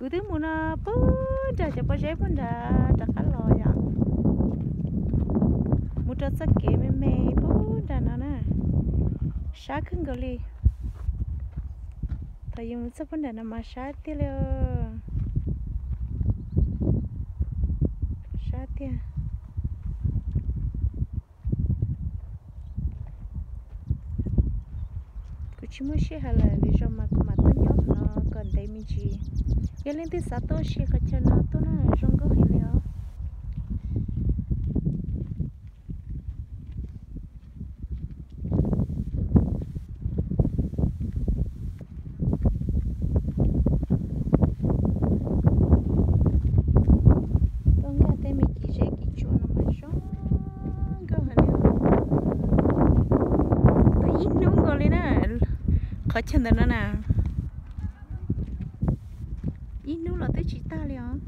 cứ thứ muốn nó bố trả cho bố chế bún đã trả khá lo ya muốn trả sắc kế mê mê bố đã nó nè. Sát khưng gọi li thời muốn sắc bún đã nó mà sát tiêu sát cứ chỉ muốn xí hà là lý do mà có dễ cái chỗ nó mà trong cái hình liệu tại nó nung rồi lên á khó chân đó nè 一路了都起大了。